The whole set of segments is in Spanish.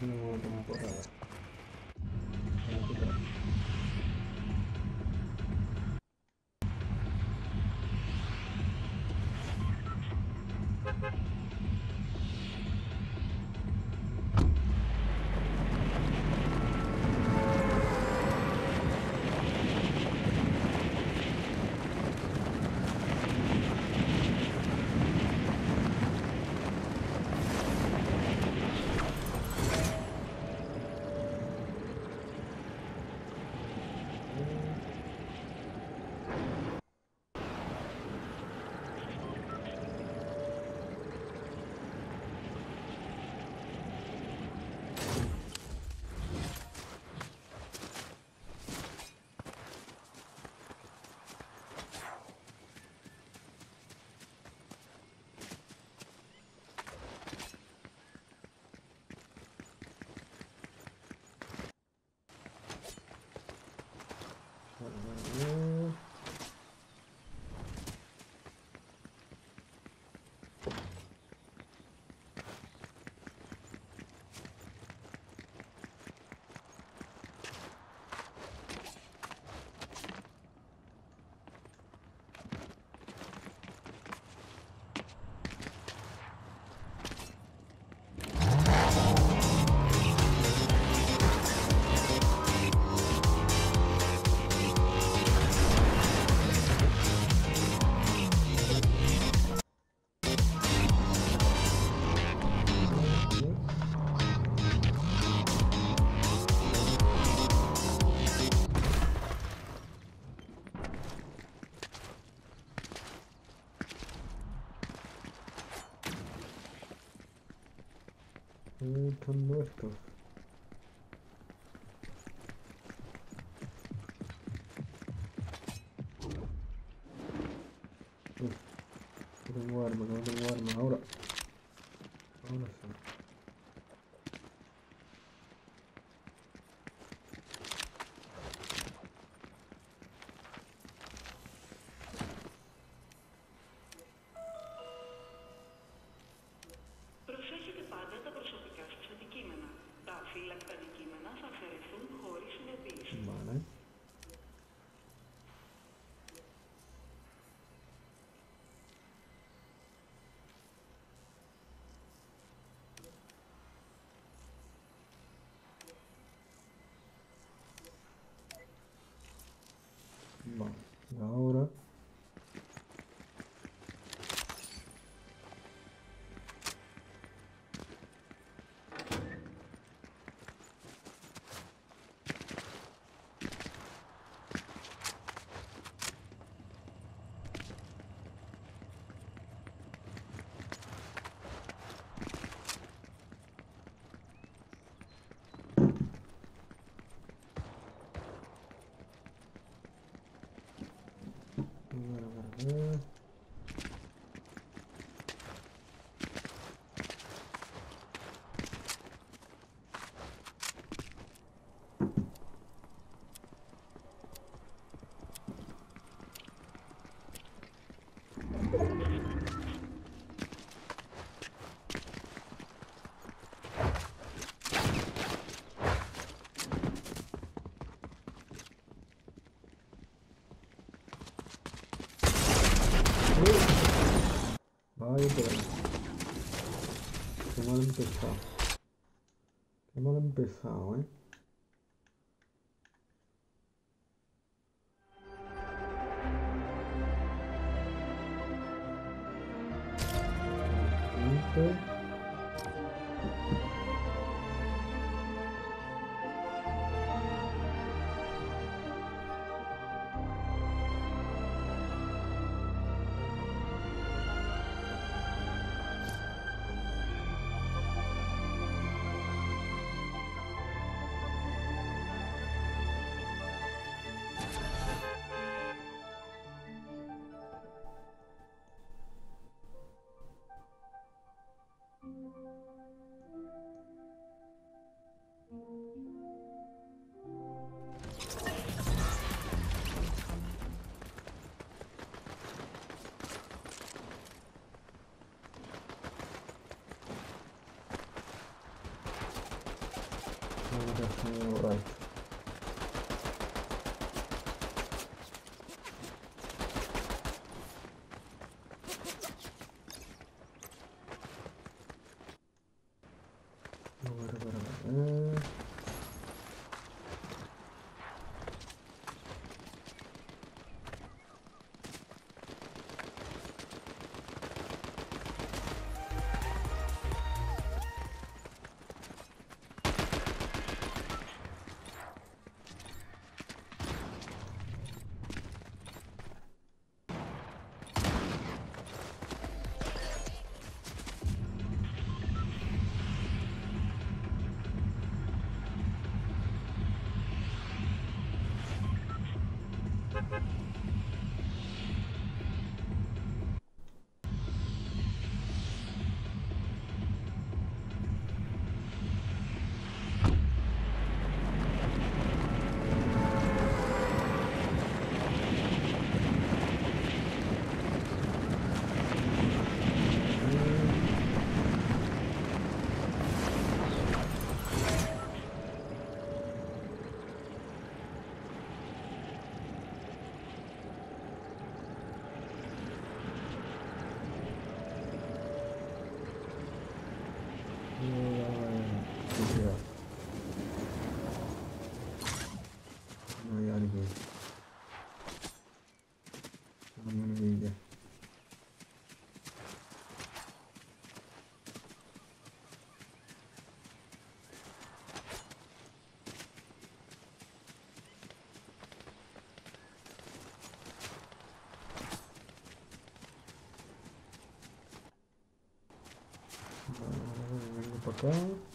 no, no, no, no. Están muertos? Uf, no tengo arma, no tengo arma. Ahora. Ahora sí. Bueno, bueno, bueno. Vaya por ahí. Qué mal empezado. Qué mal empezado, ¿eh? Siguiente. Vale,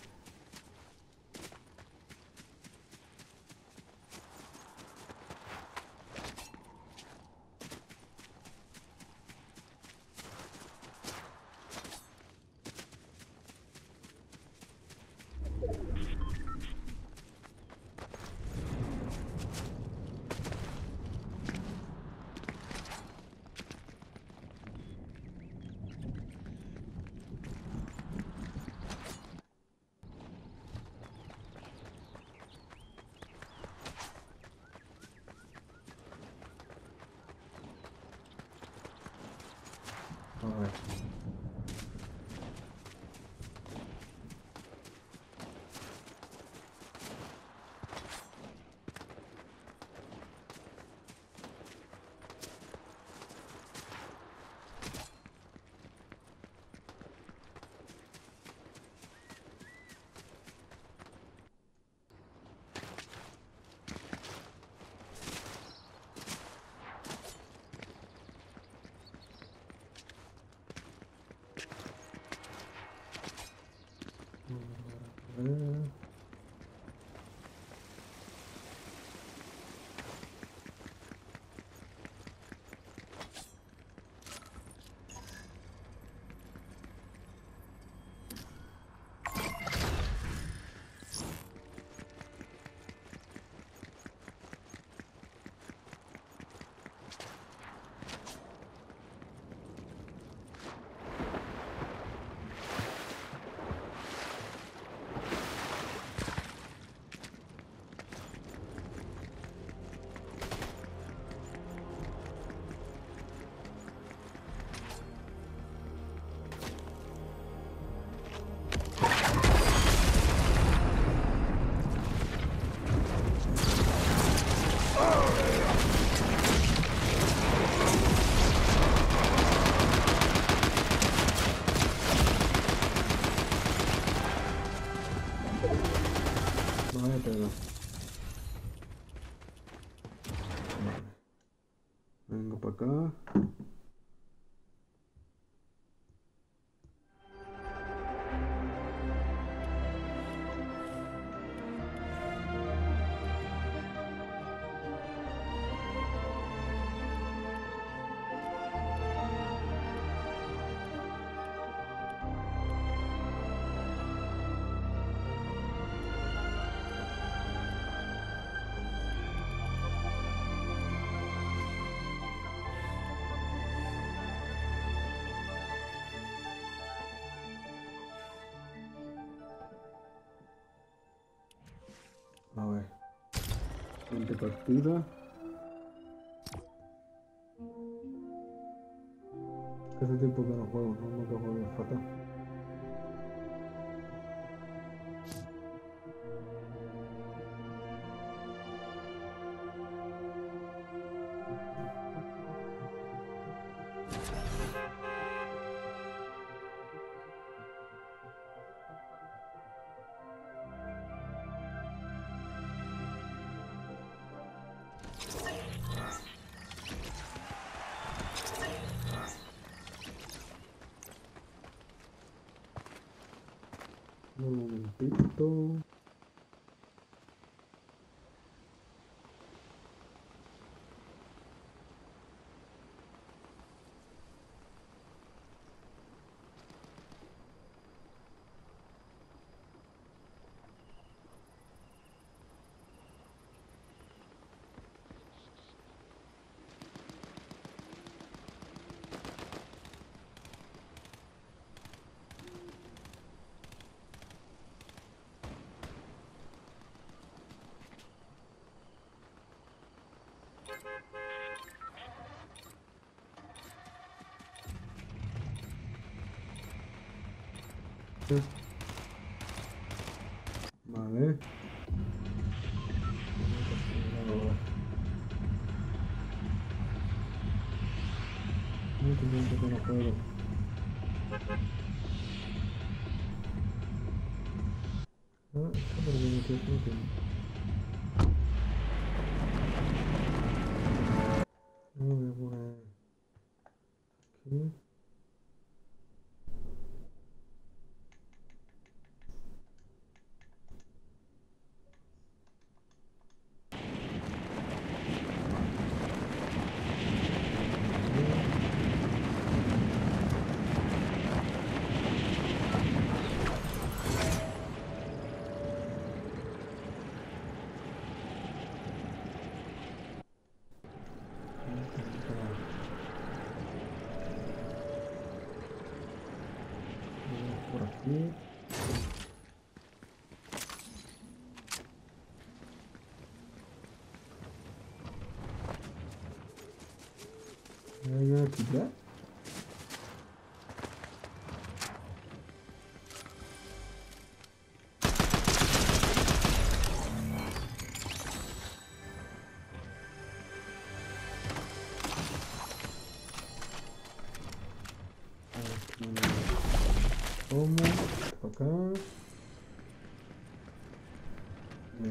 Alright. Para Lacan A ver. Siguiente partida. Hace tiempo que no juego, no nunca juego fatal. Vale. Mucho tiempo que no juego. Ah, está por aquí, tío, no entiendo. No voy a poner aquí. Vamos por aquí. ¿Hay alguien aquí ya? Aquí. ¿Cómo? Por acá. Y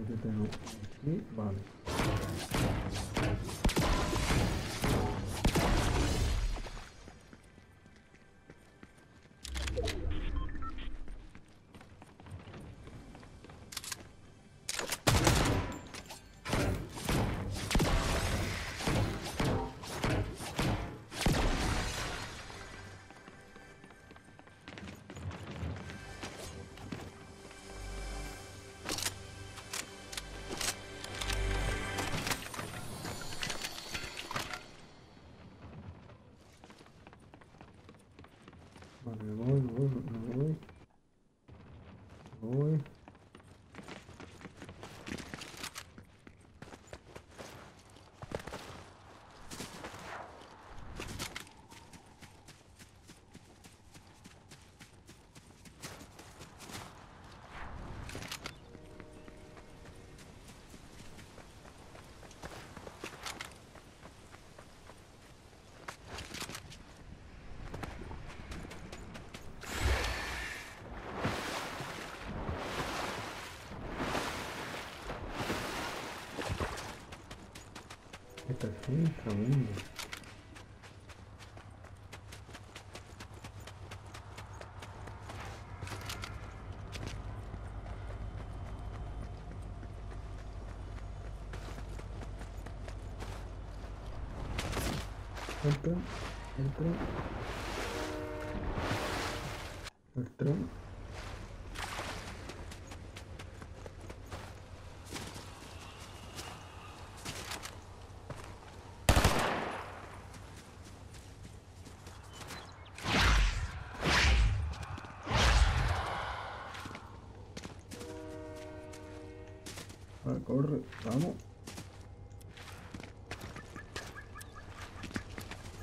aquí tengo aquí. Vale. Es un inframundo. Entra, entra. Entra. Vale, corre, vamos.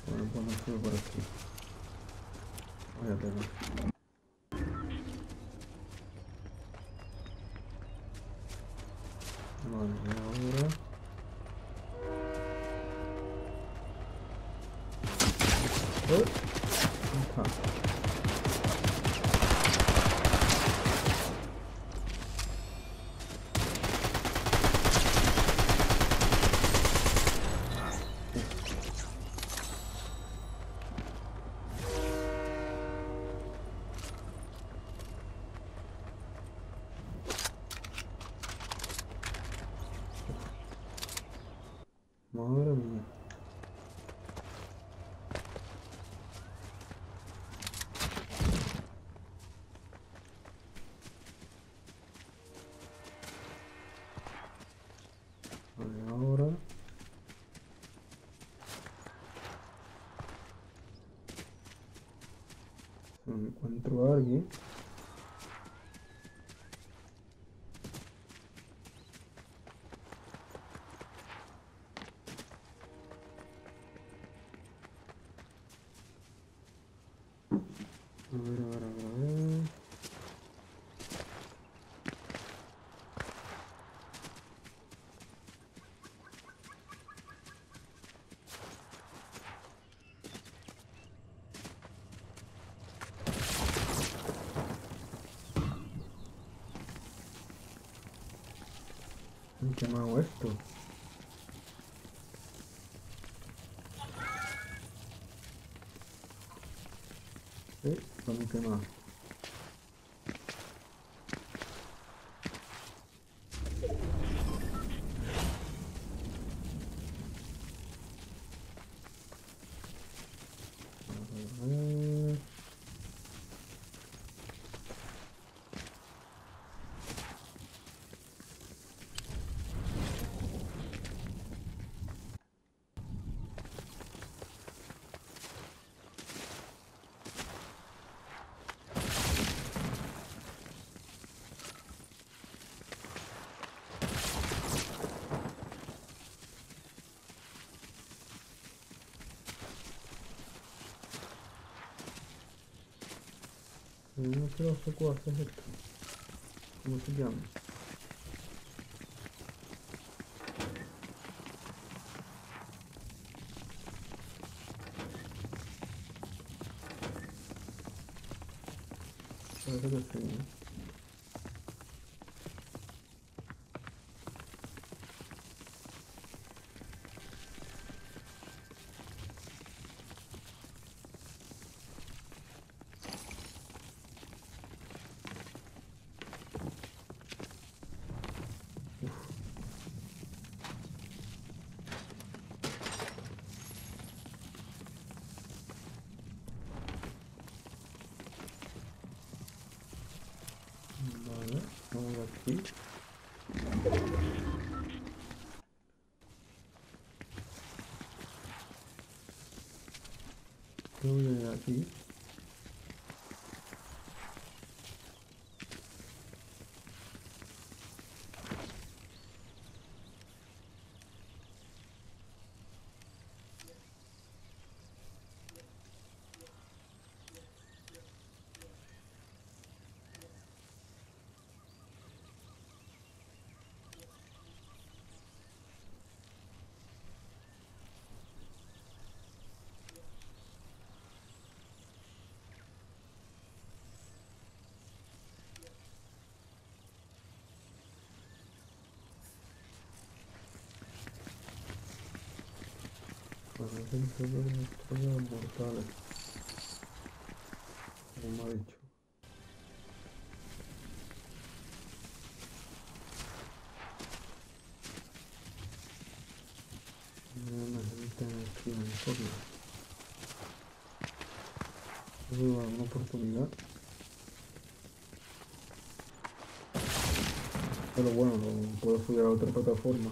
Bueno, pues por aquí. Vaya tela. Vale, y outro ano aqui. ¿Qué me hago esto? Sí, ¿dónde quema? A ver. No sé qué cosa es esto. ¿Cómo se llama? Parece que sí, ¿no? Vale, vamos aquí. ¿Qué voy a aquí? Para ven estrellas mortales. Como ha dicho. Aquí en. Es una oportunidad. Pero bueno, puedo subir a otra plataforma.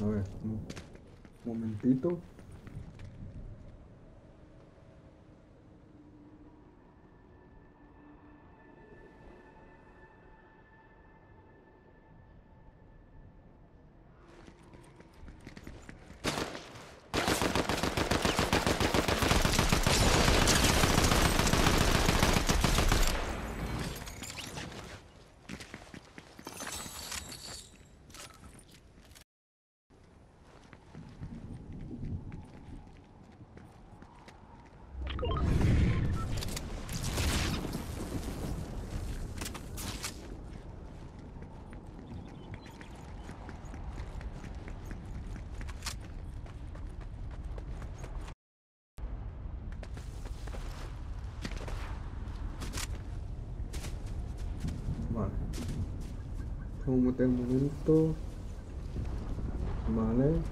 A ver, un momentito. Vale. Meter un momento. Vale.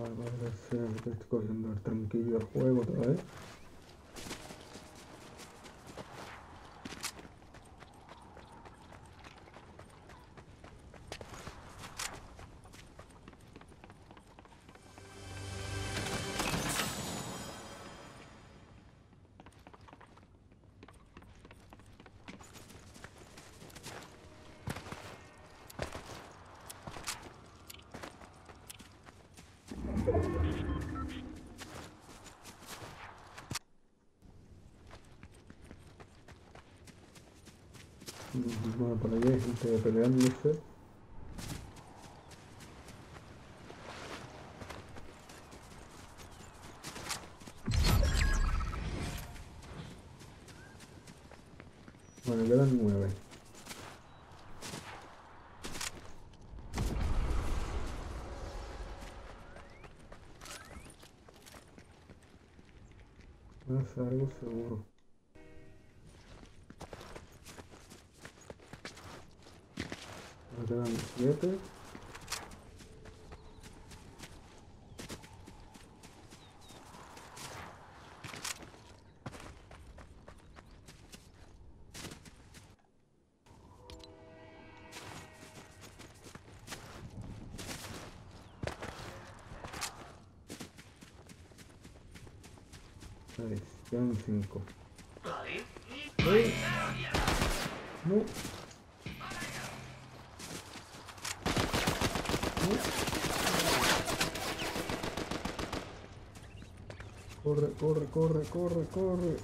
Vale, vale, ser que estoy cogiendo el tranquillo gente peleándose. Bueno, quedan nueve. Es algo seguro. Me quedan siete. Seis, quedan cinco. ¡Eh! No. No. Corre, corre, corre, corre, corre.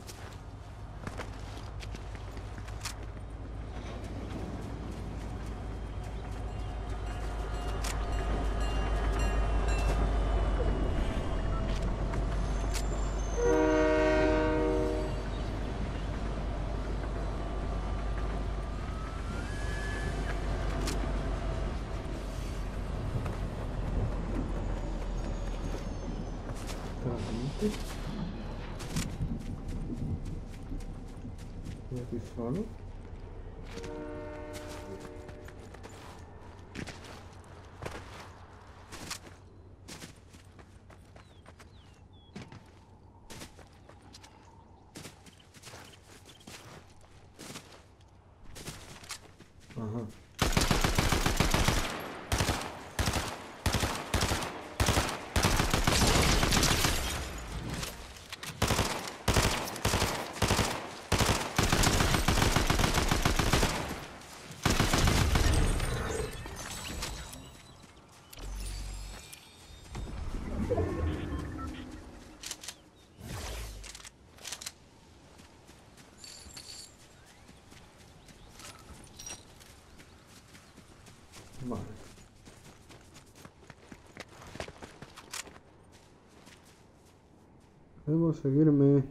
Seguirme.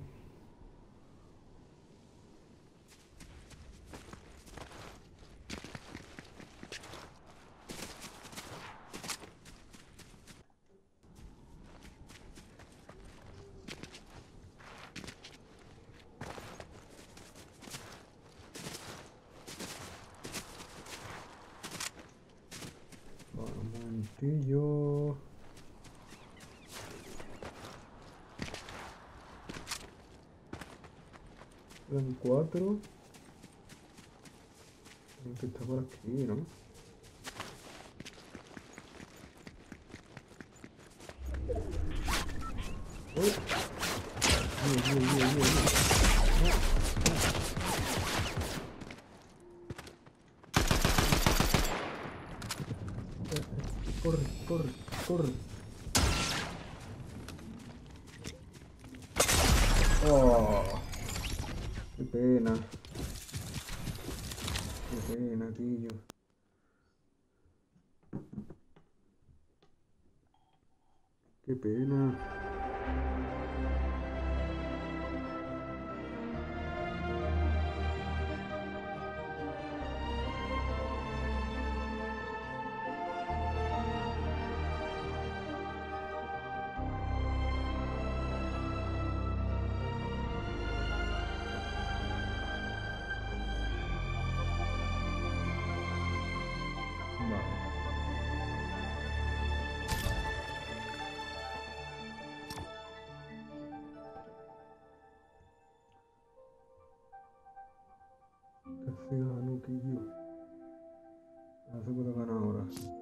Eran cuatro. El que está por aquí, ¿no? Thinking ऐसा कुछ गाना हो रहा है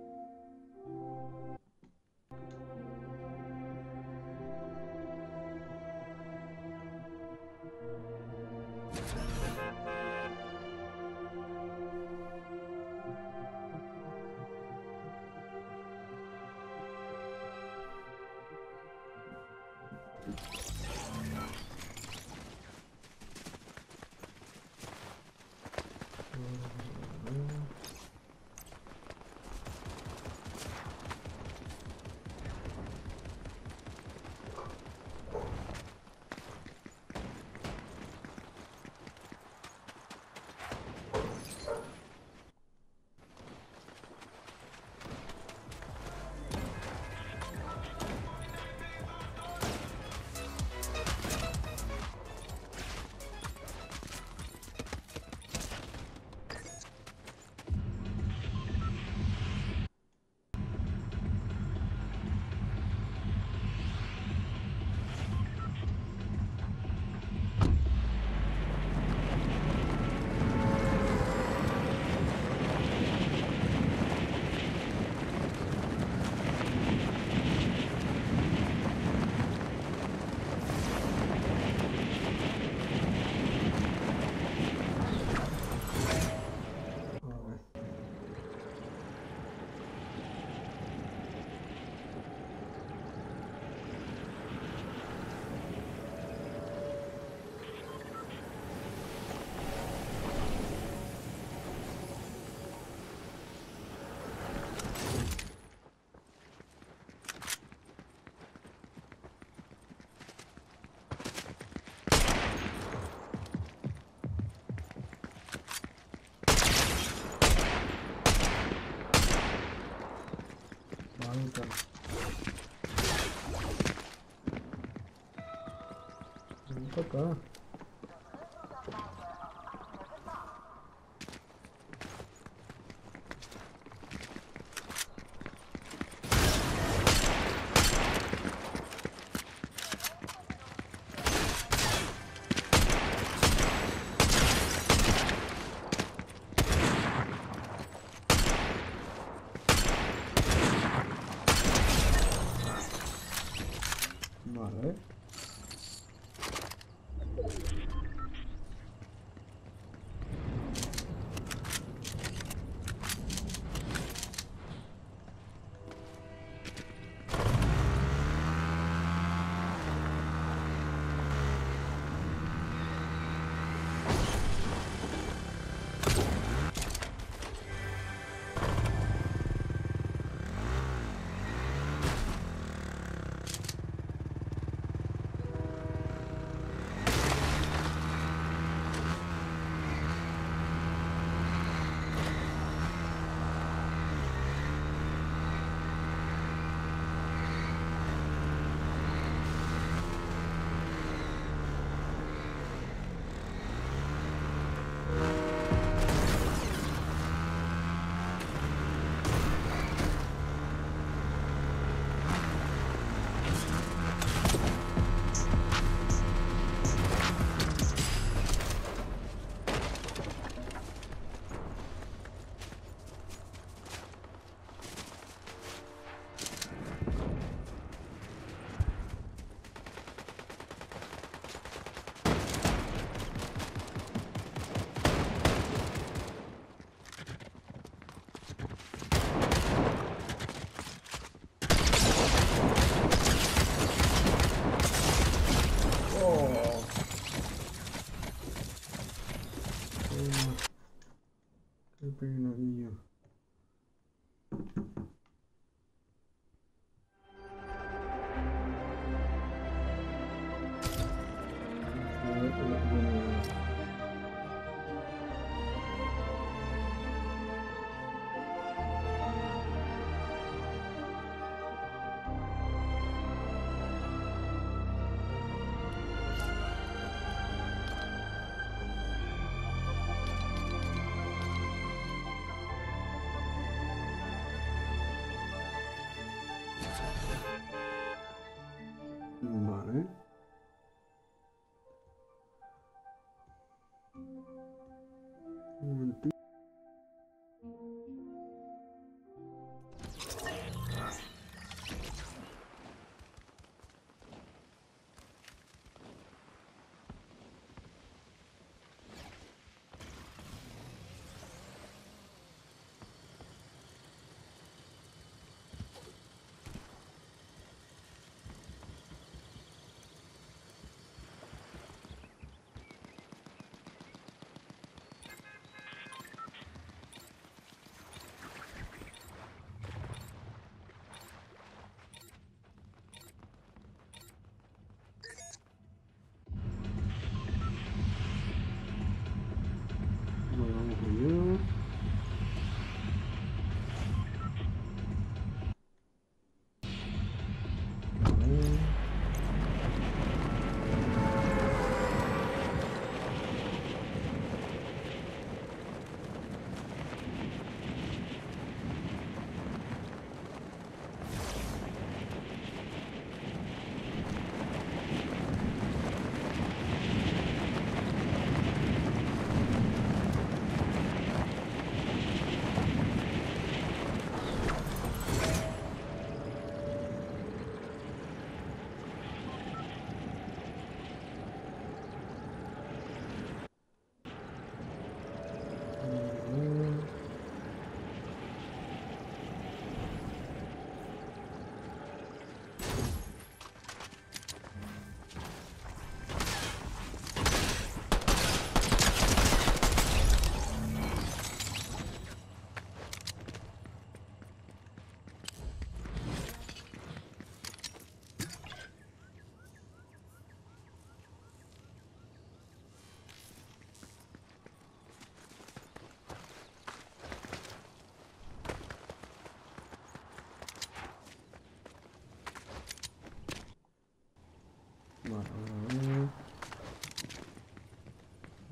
tocar.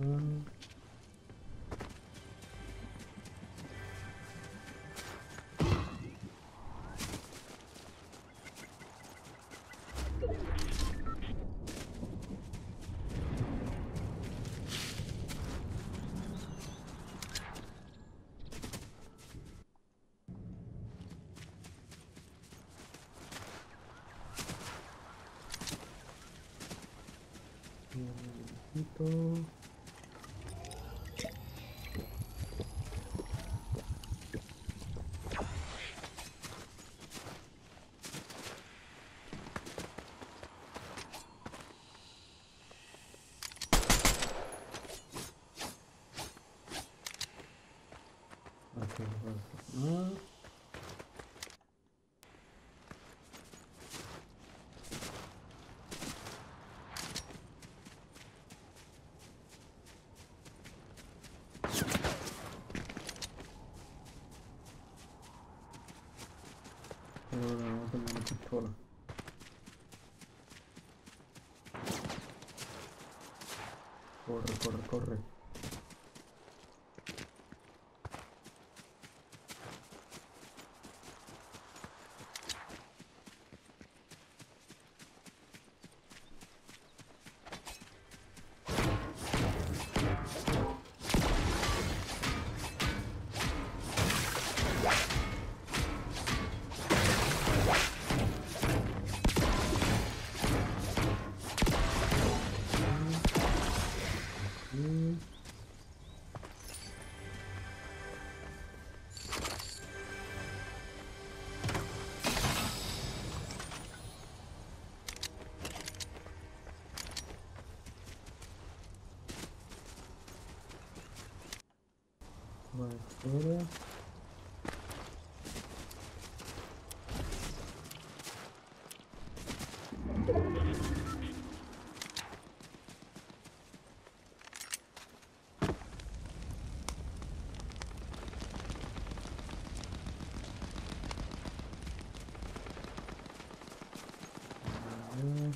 Ah. Un momentito. Aquí no pasa nada. Ahora vamos a poner una pistola. Corre, corre, corre. Vale, historia. Mm.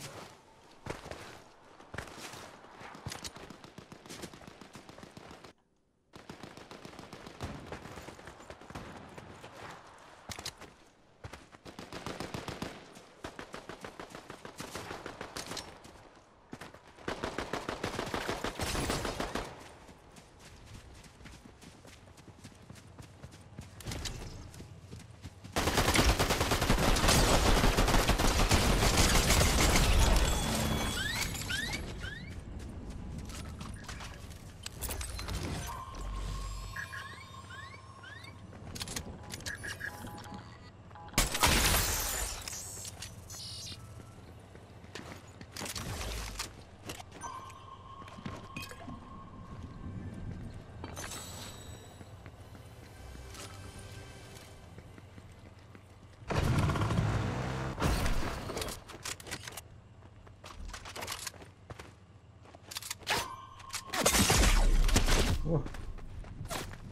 Oh.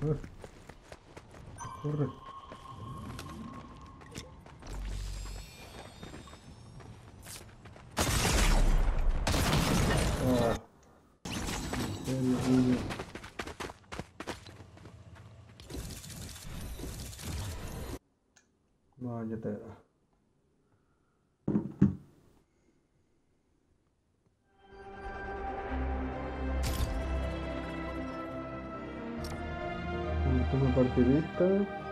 Eh. Corre. Ah. En serio, niño. Vaya tela. Última partidita. última.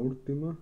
última.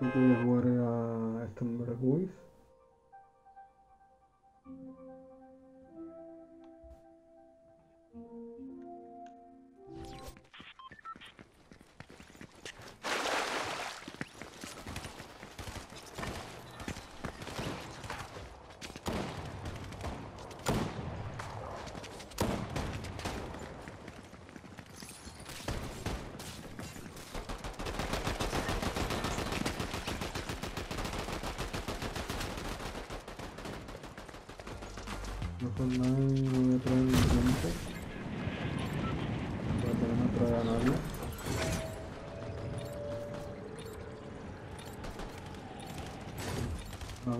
Voy a jugar a Stamber Boys.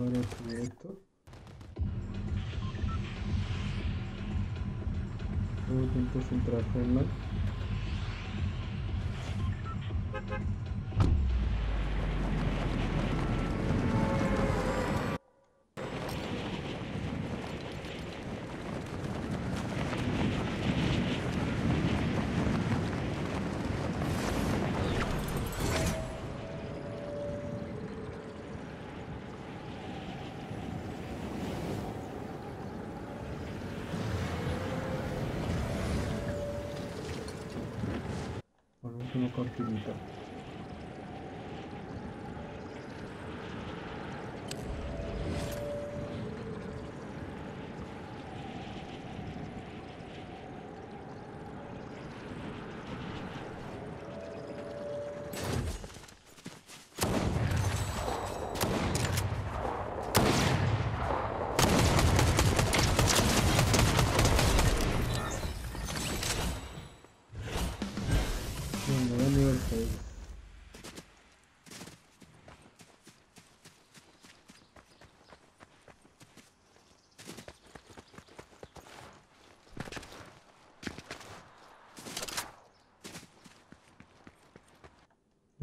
A ver el directo. Tengo tiempo sin traerla. Bueno, última cortinita. Bueno, voy a nivel 6.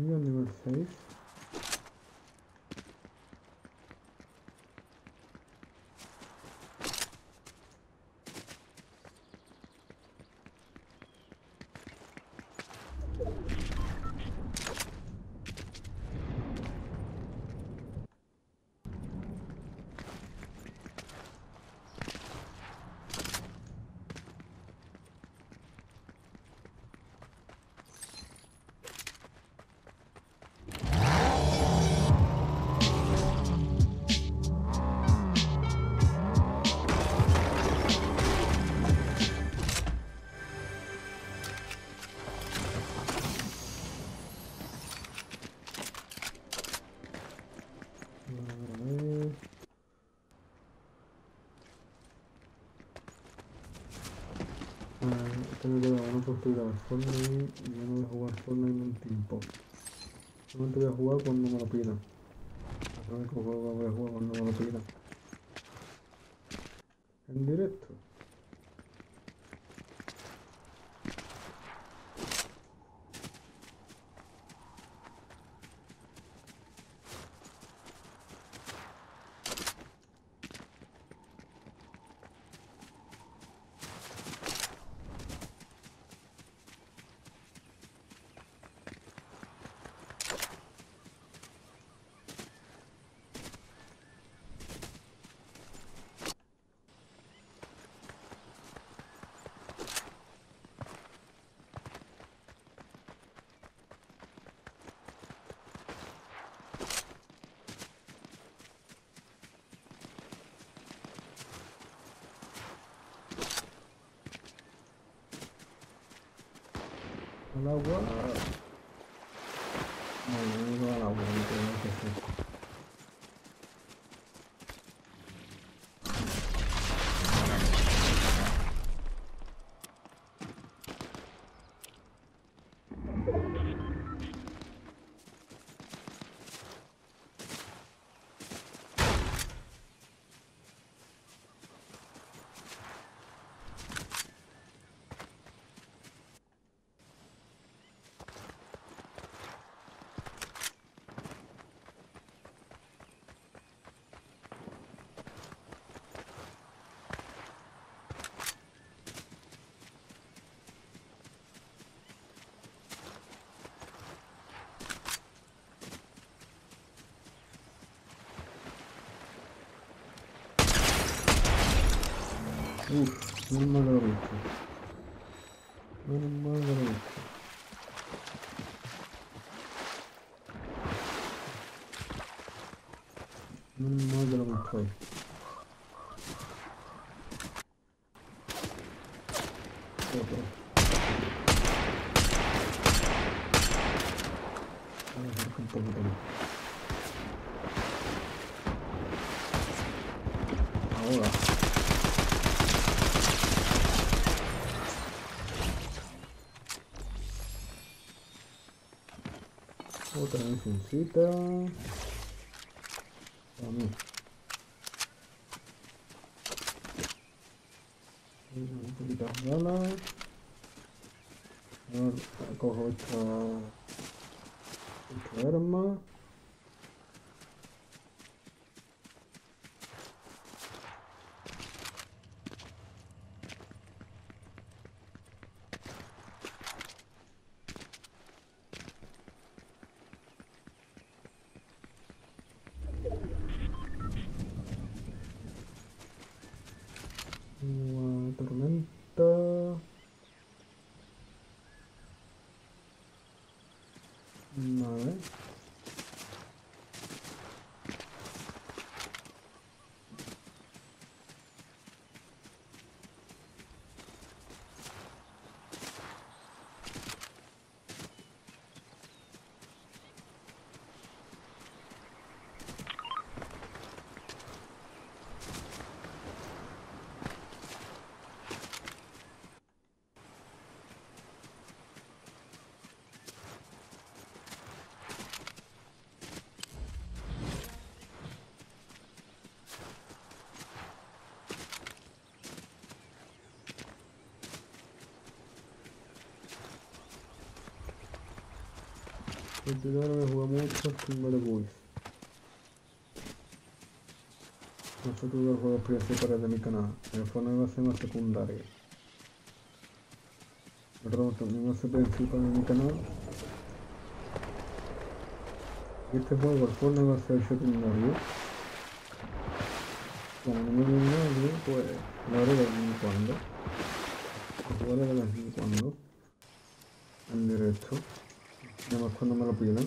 Voy a nivel 6. Tengo que una oportunidad a Fortnite y yo no voy a jugar Fortnite en un tiempo. Solamente voy a jugar cuando me lo pidan. El único juego que voy a jugar cuando me lo pidan. En directo. voir. 음, 무슨 말을 하고 있지? Misioncita. Vamos. Un poquito de balas. Ahora cojo esta, esta arma. Una tormenta. Vale. El primero que jugué mucho es Timber Bulls. Nosotros los juegos principales de mi canal. El fondo iba a ser más secundario. Perdón, también va a ser principal de mi canal. Este juego, el fondo va a ser secundario. Como no me nadie, pues lo haré de vez en cuando. Lo jugaré de vez en cuando. En directo. Cuando me lo pidan.